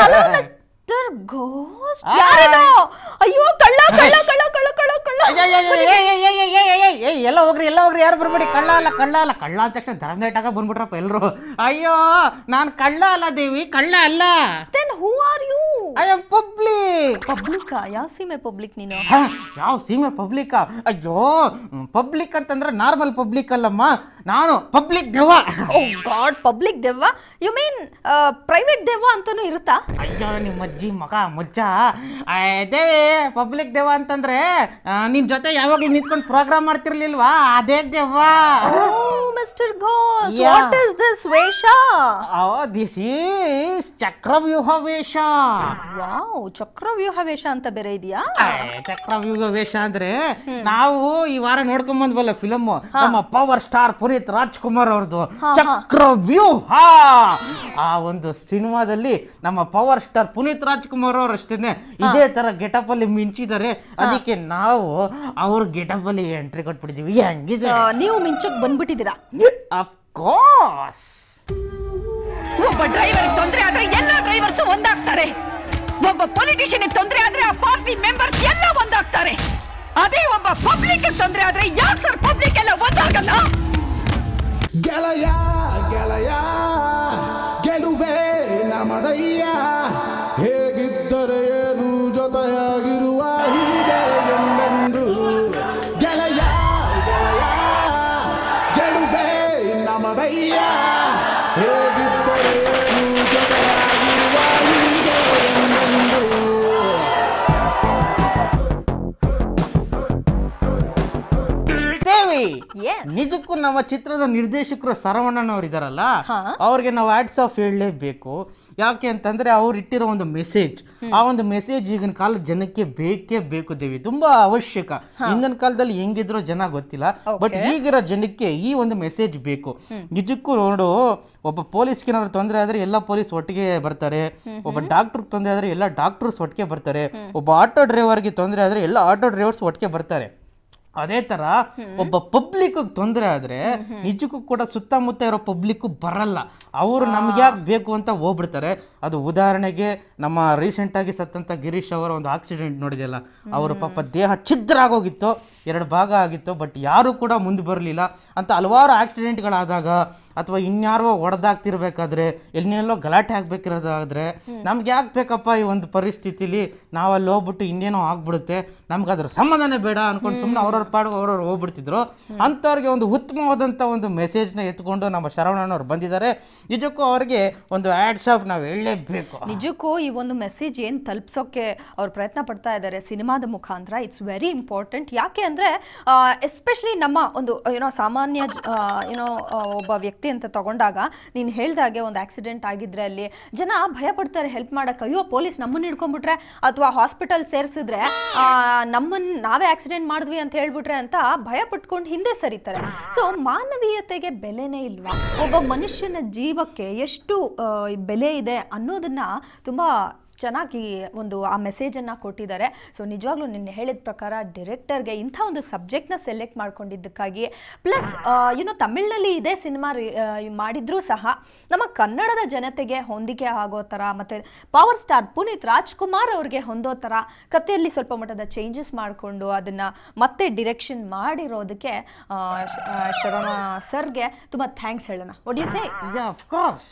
Hello mister ghost ಯಾರಿದು ಅಯ್ಯೋ ಕಳ್ಳ ಕಳ್ಳ ಕಳ್ಳ ಕಳ್ಳ ಕಳ್ಳ ಕಳ್ಳ ಎಲ್ಲ ಹೋಗ್ರಿ ಎಲ್ಲ ಹೋಗ್ರಿ ಯಾರು ಬರ್ಬೇಡಿ ಕಳ್ಳ ಅಲ್ಲ ಕಳ್ಳ ಅಲ್ಲ ಕಳ್ಳ ಅಂದ ತಕ್ಷಣ ಧರ್ಮದೇಟಾಗ ಬಂದ್ಬಿಟ್ರಪ್ಪ ಎಲ್ರು ಅಯ್ಯೋ ನಾನು ಕಳ್ಳ ಅಲ್ಲ ದೇವಿ ಕಳ್ಳ ಅಲ್ಲ then who are you I am public public ಯಾವ ಸೀಮೆ ಪಬ್ಲಿಕ್ ನೀನು ಯಾವ ಸೀಮೆ ಪಬ್ಲಿಕ್ ಅಯ್ಯೋ ಪಬ್ಲಿಕ್ ಅಂತಂದ್ರೆ ನಾರ್ಮಲ್ ಪಬ್ಲಿಕ್ ಅಲ್ಲಮ್ಮ ನಾನು ಪಬ್ಲಿಕ್ ದೆವ್ವ ಓ ಗಾಡ್ ಪಬ್ಲಿಕ್ ದೆವ್ವ ಯು ಮೀನ್ ಪ್ರೈವೇಟ್ ದೆವ್ವ ಅಂತಾನೂ ಇರುತ್ತಾ ಅಯ್ಯೋ ನಿಮ್ಮ ಅಜ್ಜಿ ಮಗ ಮುಜ್ಜ ದೇವಿ ಪಬ್ಲಿಕ್ ದೇವ ಅಂತಂದ್ರೆ ನಿನ್ ಜೊತೆ ಯಾವಾಗ್ಲೂ ನಿಂತ್ಕೊಂಡು ಪ್ರೋಗ್ರಾಮ್ ಮಾಡ್ತಿರ್ಲಿಲ್ವಾ? ಅದೇ ದೇವ ಮಿಸ್ಟರ್. ವಾಟ್ ಇಸ್ ದಿಸ್ ವೇಷ? ದಿಸ್ ಈಸ್ ಚಕ್ರವ್ಯೂಹ ವೇಷ. ವಾವ್ ಚಕ್ರವ್ಯೂಹ ವೇಷ ಅಂತ ಬೇರೆ ಇದೆಯಾ? ಚಕ್ರವ್ಯೂಹ ವೇಷ ಅಂದ್ರೆ ನಾವು ಈ ವಾರ ನೋಡ್ಕೊಂಡ್ ಬಂದ್ವಲ್ಲ ಫಿಲಮ್ ನಮ್ಮ ಪವರ್ ಸ್ಟಾರ್ ಪುನೀತ್ ರಾಜ್ಕುಮಾರ್ ಅವ್ರದ್ದು ಚಕ್ರವ್ಯೂಹ! ಆ ಒಂದು ಸಿನಿಮಾದಲ್ಲಿ ನಮ್ಮ ಪವರ್ ಸ್ಟಾರ್ ಪುನೀತ್ ರಾಜ್ಕುಮಾರ್ ಅವ್ರು ಅಷ್ಟೇನೆ ಇದೇ ತರ ಗೆಟಪ್ ಅಲ್ಲಿ ಮಿಂಚಿದ್ದಾರೆ. ಅದಕ್ಕೆ ನಾವು ಅವ್ರ ಗೆಟಪ್ ಅಲ್ಲಿ ಎಂಟ್ರಿ ಕೊಟ್ಬಿಟ್ಟಿದೀವಿ. ಹೆಂಗಿದೆ ನೀವು ಮಿಂಚಕ್ ಬಂದ್ಬಿಟ್ಟಿದ್ದೀರಾ? ಅಫ್ ಕೋರ್ಸ್ ಒಬ್ಬ ಡ್ರೈವರ್ ತೊಂದರೆ ಆದ್ರೆ ಎಲ್ಲ ಡ್ರೈವರ್ಸ್ ಒಂದಾಗ್ತಾರೆ. ಒಬ್ಬ ಪೊಲಿಟಿಷಿಯನ್ ತೊಂದರೆ ಆದ್ರೆ ಆ ಪಾರ್ಟಿ ಮೆಂಬರ್ಸ್ ಎಲ್ಲ ಒಂದಾಗ್ತಾರೆ. ಅದೇ ಒಬ್ಬ ಪಬ್ಲಿಕ್ ತೊಂದರೆ ಆದ್ರೆ ಯಾಕೆ ಸರ್ ಪಬ್ಲಿಕ್ ಎಲ್ಲ ಒಂದಾಗಲ್ಲ? ಗೆಲಯಾ ಗೆಳೆಯ! ನಿಜಕ್ಕೂ ನಮ್ಮ ಚಿತ್ರದ ನಿರ್ದೇಶಕರು ಸರವಣ್ಣನವ್ರು ಇದಾರಲ್ಲ ಹಾ. ಅವ್ರಿಗೆ ನಾವು ಆಡ್ಸ್ ಆಫ್ ಹೇಳಲೇಬೇಕು. ಯಾಕೆ ಅಂತಂದ್ರೆ ಅವ್ರು ಇಟ್ಟಿರೋ ಒಂದು ಮೆಸೇಜ್ ಆ ಒಂದು ಮೆಸೇಜ್ ಈಗಿನ ಕಾಲದ ಜನಕ್ಕೆ ಬೇಕೇ ಬೇಕು ದೇವಿ. ತುಂಬಾ ಅವಶ್ಯಕ. ಹಿಂದಿನ ಕಾಲದಲ್ಲಿ ಹೆಂಗಿದ್ರು ಜನ ಗೊತ್ತಿಲ್ಲ. ಬಟ್ ಈಗಿರೋ ಜನಕ್ಕೆ ಈ ಒಂದು ಮೆಸೇಜ್ ಬೇಕು. ನಿಜಕ್ಕೂ ನೋಡು ಒಬ್ಬ ಪೊಲೀಸ್ಗೆ ಏನಾದ್ರು ತೊಂದರೆ ಆದ್ರೆ ಎಲ್ಲ ಪೊಲೀಸ್ ಒಟ್ಟಿಗೆ ಬರ್ತಾರೆ. ಒಬ್ಬ ಡಾಕ್ಟರ್ ತೊಂದರೆ ಆದ್ರೆ ಎಲ್ಲ ಡಾಕ್ಟರ್ಸ್ ಒಟ್ಟಿಗೆ ಬರ್ತಾರೆ. ಒಬ್ಬ ಆಟೋ ಡ್ರೈವರ್ಗೆ ತೊಂದರೆ ಆದ್ರೆ ಎಲ್ಲ ಆಟೋ ಡ್ರೈವರ್ಸ್ ಒಟ್ಟಿಗೆ ಬರ್ತಾರೆ. ಅದೇ ತರ ಒಬ್ಬ ಪಬ್ಲಿಕ್ ತೊಂದರೆ ಆದ್ರೆ ನಿಜಕ್ಕೂ ಕೂಡ ಸುತ್ತಮುತ್ತ ಇರೋ ಪಬ್ಲಿಕ್ ಬರಲ್ಲ. ಅವರು ನಮ್ಗೆ ಯಾಕೆ ಬೇಕು ಅಂತ ಹೋಗ್ಬಿಡ್ತಾರೆ. ಅದು ಉದಾಹರಣೆಗೆ ನಮ್ಮ ರೀಸೆಂಟ್ ಆಗಿ ಸತ್ತಂತ ಗಿರೀಶ್ ಅವರ ಒಂದು ಆಕ್ಸಿಡೆಂಟ್ ನೋಡಿದೆಯಲ್ಲ ಅವರು ಪಾಪ ದೇಹ ಛಿದ್ರ ಆಗೋಗಿತ್ತು ಎರಡು ಭಾಗ ಆಗಿತ್ತು ಬಟ್ ಯಾರು ಕೂಡ ಮುಂದೆ ಬರಲಿಲ್ಲ ಅಂತ ಹಲವಾರು ಆಕ್ಸಿಡೆಂಟ್ಗಳಾದಾಗ ಅಥವಾ ಇನ್ಯಾರೋ ಹೊಡೆದಾಗ್ತಿರ್ಬೇಕಾದ್ರೆ ಎಲ್ಲೆಲ್ಲೋ ಗಲಾಟೆ ಆಗ್ಬೇಕಿರೋದಾದ್ರೆ ನಮ್ಗೆ ಯಾಕೆ ಬೇಕಪ್ಪ ಈ ಒಂದು ಪರಿಸ್ಥಿತಿಲಿ? ನಾವು ಅಲ್ಲಿ ಹೋಗ್ಬಿಟ್ಟು ಇನ್ನೇನೋ ಆಗ್ಬಿಡುತ್ತೆ. ನಮ್ಗೆ ಅದ್ರ ಸಂಬಂಧನೇ ಬೇಡ ಅನ್ಕೊಂಡು ಸುಮ್ಮನೆ ಅವ್ರವ್ರ ಪಾಡು ಅವ್ರವ್ರು ಹೋಗ್ಬಿಡ್ತಿದ್ರು. ಅಂಥವ್ರಿಗೆ ಒಂದು ಉತ್ತಮವಾದಂಥ ಒಂದು ಮೆಸೇಜ್ನ ಎತ್ಕೊಂಡು ನಮ್ಮ ಶರವಣನವ್ರು ಬಂದಿದ್ದಾರೆ. ನಿಜಕ್ಕೂ ಅವ್ರಿಗೆ ಒಂದು ಆ್ಯಡ್ಸ್ ಆಫ್ ನಾವು ಹೇಳಲೇಬೇಕು. ನಿಜಕ್ಕೂ ಈ ಒಂದು ಮೆಸೇಜ್ ಏನು ತಲುಪಿಸೋಕೆ ಅವ್ರು ಪ್ರಯತ್ನ ಪಡ್ತಾ ಇದ್ದಾರೆ ಸಿನಿಮಾದ ಮುಖಾಂತರ ಇಟ್ಸ್ ವೆರಿ ಇಂಪಾರ್ಟೆಂಟ್ ಯಾಕೆ ಅಂದರೆ ಎಸ್ಪೆಷಲಿ ನಮ್ಮ ಒಂದು ಏನೋ ಸಾಮಾನ್ಯ ಏನೋ ಒಬ್ಬ ವ್ಯಕ್ತಿ ಅಂತ ತಗೊಂಡಾಗ ನೀನು ಹೇಳ್ದಾಗೆ ಒಂದು ಆಕ್ಸಿಡೆಂಟ್ ಆಗಿದ್ರೆ ಅಲ್ಲಿ ಜನ ಭಯ ಪಡ್ತಾರೆ ಹೆಲ್ಪ್ ಮಾಡಕ್ಕೆ ಅಯ್ಯೋ ಪೊಲೀಸ್ ನಮ್ಮನ್ನ ಹಿಡ್ಕೊಂಡ್ಬಿಟ್ರೆ ಅಥವಾ ಹಾಸ್ಪಿಟಲ್ ಸೇರಿಸಿದ್ರೆ ನಮ್ಮನ್ನ ನಾವೇ ಆಕ್ಸಿಡೆಂಟ್ ಮಾಡಿದ್ವಿ ಅಂತ ಹೇಳ್ಬಿಟ್ರೆ ಅಂತ ಭಯ ಪಟ್ಕೊಂಡು ಹಿಂದೆ ಸರಿತಾರೆ. ಸೊ ಮಾನವೀಯತೆಗೆ ಬೆಲೆನೇ ಇಲ್ವಾ? ಒಬ್ಬ ಮನುಷ್ಯನ ಜೀವಕ್ಕೆ ಎಷ್ಟು ಬೆಲೆ ಇದೆ ಅನ್ನೋದನ್ನ ತುಂಬಾ ಚೆನ್ನಾಗಿ ಒಂದು ಆ ಮೆಸೇಜನ್ನು ಕೊಟ್ಟಿದ್ದಾರೆ. ಸೊ ನಿಜವಾಗ್ಲೂ ನಿನ್ನೆ ಹೇಳಿದ ಪ್ರಕಾರ ಡಿರೆಕ್ಟರ್ಗೆ ಇಂಥ ಒಂದು ಸಬ್ಜೆಕ್ಟ್ನ ಸೆಲೆಕ್ಟ್ ಮಾಡ್ಕೊಂಡಿದ್ದಕ್ಕಾಗಿ ಪ್ಲಸ್ ಏನು ತಮಿಳ್ನಲ್ಲಿ ಇದೇ ಸಿನಿಮಾ ಮಾಡಿದ್ರೂ ಸಹ ನಮ್ಮ ಕನ್ನಡದ ಜನತೆಗೆ ಹೊಂದಿಕೆ ಆಗೋ ಥರ, ಮತ್ತು ಪವರ್ ಸ್ಟಾರ್ ಪುನೀತ್ ರಾಜ್ಕುಮಾರ್ ಅವ್ರಿಗೆ ಹೊಂದೋ ಥರ ಕಥೆಯಲ್ಲಿ ಸ್ವಲ್ಪ ಮಟ್ಟದ ಚೇಂಜಸ್ ಮಾಡಿಕೊಂಡು ಅದನ್ನು ಮತ್ತೆ ಡಿರೆಕ್ಷನ್ ಮಾಡಿರೋದಕ್ಕೆ ಶರಣ ಸರ್ಗೆ ತುಂಬ ಥ್ಯಾಂಕ್ಸ್ ಹೇಳೋಣ. What you say of course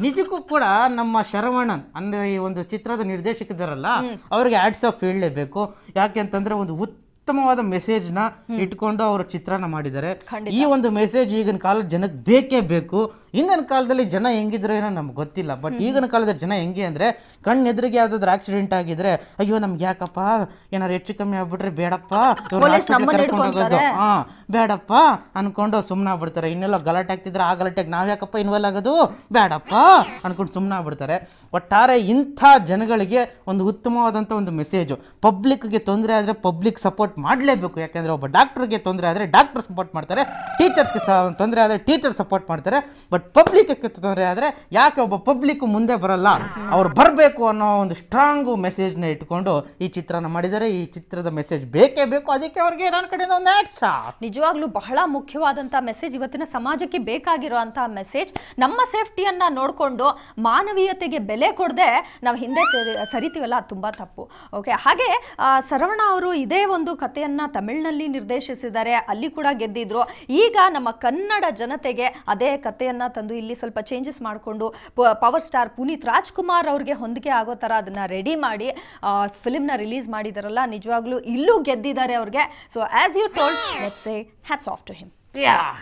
ನಿಜಕ್ಕೂ ಕೂಡ ನಮ್ಮ ಶರವಣನ್ ಅಂದ್ರೆ ಈ ಒಂದು ಚಿತ್ರದ ನಿರ್ದೇಶಕರಲ್ಲ ಅವರಿಗೆ ಆಡ್ಸ್ ಆಫ್ ಹೇಳಲೇಬೇಕು. ಯಾಕೆ ಅಂತಂದ್ರೆ ಒಂದು ಉತ್ತಮ ಉತ್ತಮವಾದ ಮೆಸೇಜ್ನ ಇಟ್ಕೊಂಡು ಅವರು ಚಿತ್ರಾನ ಮಾಡಿದ್ದಾರೆ. ಈ ಒಂದು ಮೆಸೇಜ್ ಈಗಿನ ಕಾಲದ ಜನಕ್ಕೆ ಬೇಕೇ ಬೇಕು. ಹಿಂದಿನ ಕಾಲದಲ್ಲಿ ಜನ ಹೆಂಗಿದ್ರು ಏನೋ ನಮ್ಗೆ ಗೊತ್ತಿಲ್ಲ. ಬಟ್ ಈಗಿನ ಕಾಲದ ಜನ ಹೆಂಗೆ ಅಂದ್ರೆ ಕಣ್ಣೆದುರಿಗೆ ಯಾವ್ದಾದ್ರು ಆಕ್ಸಿಡೆಂಟ್ ಆಗಿದ್ರೆ ಅಯ್ಯೋ ನಮ್ಗೆ ಯಾಕಪ್ಪ? ಏನಾರು ಹೆಚ್ಚು ಕಮ್ಮಿ ಆಗ್ಬಿಟ್ರೆ ಬೇಡಪ್ಪ? ಹೋಗೋದು. ಹಾ ಬೇಡಪ್ಪ ಅನ್ಕೊಂಡು ಸುಮ್ಮನೆ ಆಗ್ಬಿಡ್ತಾರೆ. ಇನ್ನೆಲ್ಲ ಗಲಾಟೆ ಆಗ್ತಿದ್ರೆ ಆ ಗಲಾಟೆಗೆ ನಾವು ಯಾಕಪ್ಪ ಇನ್ವಾಲ್ವ್ ಆಗೋದು? ಬೇಡಪ್ಪ ಅನ್ಕೊಂಡು ಸುಮ್ಮನೆ ಆಗ್ಬಿಡ್ತಾರೆ. ಒಟ್ಟಾರೆ ಇಂಥ ಜನಗಳಿಗೆ ಒಂದು ಉತ್ತಮವಾದಂಥ ಒಂದು ಮೆಸೇಜು ಪಬ್ಲಿಕ್ಗೆ ತೊಂದರೆ ಆದರೆ ಪಬ್ಲಿಕ್ ಸಪೋರ್ಟ್ ಮಾಡಲೇಬೇಕು. ಯಾಕೆಂದರೆ ಒಬ್ಬ ಡಾಕ್ಟ್ರಿಗೆ ತೊಂದರೆ ಆದರೆ ಡಾಕ್ಟರ್ ಸಪೋರ್ಟ್ ಮಾಡ್ತಾರೆ ಟೀಚರ್ಸ್ಗೆ ಸಹ ತೊಂದರೆ ಆದರೆ ಟೀಚರ್ ಸಪೋರ್ಟ್ ಮಾಡ್ತಾರೆ ಬಟ್ ಪಬ್ಲಿಕ್ಗೆ ತೊಂದರೆ ಆದರೆ ಯಾಕೆ ಒಬ್ಬ ಪಬ್ಲಿಕ್ ಮುಂದೆ ಬರಲ್ಲ? ಅವ್ರು ಬರಬೇಕು ಅನ್ನೋ ಒಂದು ಸ್ಟ್ರಾಂಗು ಮೆಸೇಜ್ನ ಇಟ್ಕೊಂಡು ಈ ಚಿತ್ರನ ಮಾಡಿದ್ದಾರೆ. ಈ ಚಿತ್ರದ ಮೆಸೇಜ್ ಬೇಕೇ ಬೇಕು. ಅದಕ್ಕೆ ಅವ್ರಿಗೆ ನನ್ನ ಕಡೆಯಿಂದ ಒಂದು ಆ್ಯಡ್ಸ್ ನಿಜವಾಗ್ಲೂ ಬಹಳ ಮುಖ್ಯವಾದಂಥ ಮೆಸೇಜ್ ಇವತ್ತಿನ ಸಮಾಜಕ್ಕೆ ಬೇಕಾಗಿರುವಂತಹ ಮೆಸೇಜ್ ನಮ್ಮ ಸೇಫ್ಟಿಯನ್ನು ನೋಡಿಕೊಂಡು ಮಾನವೀಯತೆಗೆ ಬೆಲೆ ಕೊಡದೆ ನಾವು ಹಿಂದೆ ಸರಿ ಸರಿತೀವಲ್ಲ? ತುಂಬ ತಪ್ಪು. ಓಕೆ ಹಾಗೆ ಸರವಣ ಅವರು ಇದೇ ಒಂದು ಕಥೆಯನ್ನ ತಮಿಳಿನಲ್ಲಿ ನಿರ್ದೇಶಿಸಿದ್ದಾರೆ. ಅಲ್ಲಿ ಕೂಡ ಗೆದ್ದಿದ್ರು. ಈಗ ನಮ್ಮ ಕನ್ನಡ ಜನತೆಗೆ ಅದೇ ಕಥೆಯನ್ನ ತಂದು ಇಲ್ಲಿ ಸ್ವಲ್ಪ ಚೇಂಜಸ್ ಮಾಡಿಕೊಂಡು ಪವರ್ ಸ್ಟಾರ್ ಪುನೀತ್ ರಾಜ್ಕುಮಾರ್ ಅವ್ರಿಗೆ ಹೊಂದಿಕೆ ಆಗೋ ಥರ ಅದನ್ನ ರೆಡಿ ಮಾಡಿ ಫಿಲ್ಮ್ನ ರಿಲೀಸ್ ಮಾಡಿದಾರಲ್ಲ ನಿಜವಾಗ್ಲೂ ಇಲ್ಲೂ ಗೆದ್ದಿದ್ದಾರೆ ಅವ್ರಿಗೆ. So as you told let's say hats off to him ಯಾರು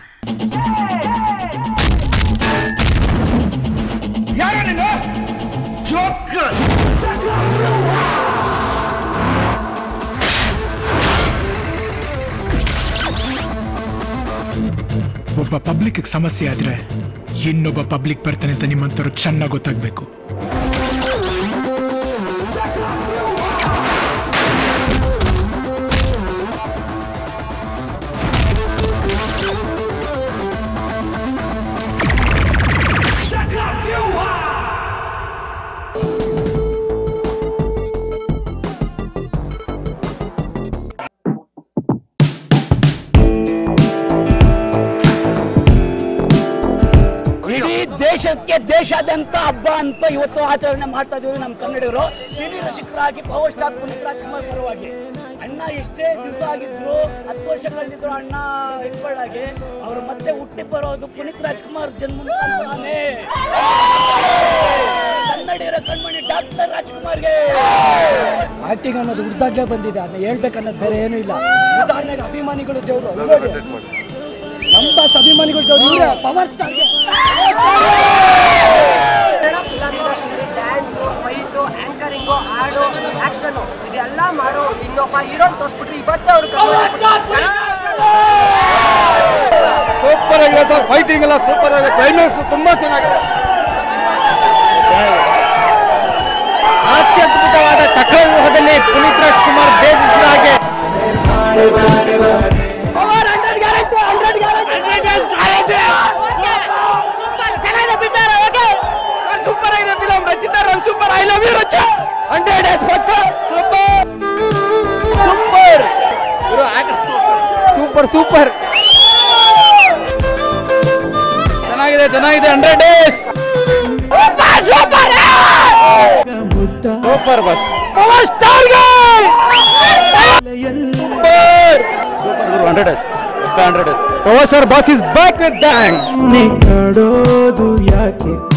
ಒಬ್ಬ ಪಬ್ಲಿಕ್ ಸಮಸ್ಯೆ ಆದ್ರೆ ಇನ್ನೊಬ್ಬ ಪಬ್ಲಿಕ್ ಬರ್ತಾನೆ ಅಂತ ನಿಮ್ಮಂತವ್ರು ಚೆನ್ನಾಗಿ ಗೊತ್ತಾಗ್ಬೇಕು. ದೇಶಾದ್ಯಂತ ಹಬ್ಬ ಅಂತ ಇವತ್ತು ಆಚರಣೆ ಮಾಡ್ತಾ ಇದೀವಿ ನಮ್ಮ ಕನ್ನಡಿಗರು. ಸಿನಿ ರಸಿಕರಾಗಿ ಪವರ್ ಸ್ಟಾರ್ ಪುನೀತ್ ರಾಜ್ಕುಮಾರ್ ಪರವಾಗಿ. ಅಣ್ಣ ಎಷ್ಟೇ ದಿವಸ ಆಗಿದ್ರು ಹತ್ತು ವರ್ಷ ಕಳೆದಿದ್ರು ಅಣ್ಣ ಇಟ್ಕೊಳ್ಳಾಗಿ ಅವರು ಮತ್ತೆ ಹುಟ್ಟಿ ಬರೋದು ಪುನೀತ್ ರಾಜ್ಕುಮಾರ್ ಜನ್ಮ. ಕನ್ನಡಿಗರ ಕಣ್ಮಣಿ ಡಾಕ್ಟರ್ ರಾಜ್ಕುಮಾರ್ಗೆ. ಆಕ್ಟಿಂಗ್ ಅನ್ನೋದು ಹುಡ್ದಾಗ್ಲೇ ಬಂದಿದೆ ಅದನ್ನ ಹೇಳ್ಬೇಕನ್ನೋದು ಬೇರೆ ಏನೂ ಇಲ್ಲ. ಉದಾಹರಣೆಗೆ ಅಭಿಮಾನಿಗಳು ದೇವರು ನಮ್ಮ ಅಭಿಮಾನಿಗಳು ದೇವರು ಪವರ್ ಸ್ಟಾರ್ಗೆ. ಫೈಟು, ಆಂಕರಿಂಗು, ಹಾಡು ಆಕ್ಷನ್ ಇದೆಲ್ಲ ಮಾಡೋ. ಇನ್ನೊಬ್ಬ ಹೀರೋನ್ ತೋರಿಸ್ಬಿಟ್ಟು ಇವತ್ತೇ ಅವ್ರು ಸೂಪರ್ ಆಗಿದೆ ಸರ್. ಫೈಟಿಂಗ್ ಎಲ್ಲ ಸೂಪರ್ ಆಗಿದೆ. ಕ್ಲೈಮ್ಯಾಕ್ಸ್ ತುಂಬಾ ಚೆನ್ನಾಗಿದೆ. ಅತ್ಯದ್ಭುತವಾದ ಚಕ್ರವ್ಯೂಹದಲ್ಲಿ ಪುನೀತ್ ರಾಜ್ಕುಮಾರ್ ಭೇದಿಸಿದ ಹಾಗೆ. ಸೂಪರ್ ಸೂಪರ್ ಚೆನ್ನಾಗಿದೆ ಚೆನ್ನಾಗಿದೆ hundred days super boss power star super super hundred days hundred days power star boss is back with bang ಕಾಡೋದು ಯಾಕೆ? ನೀ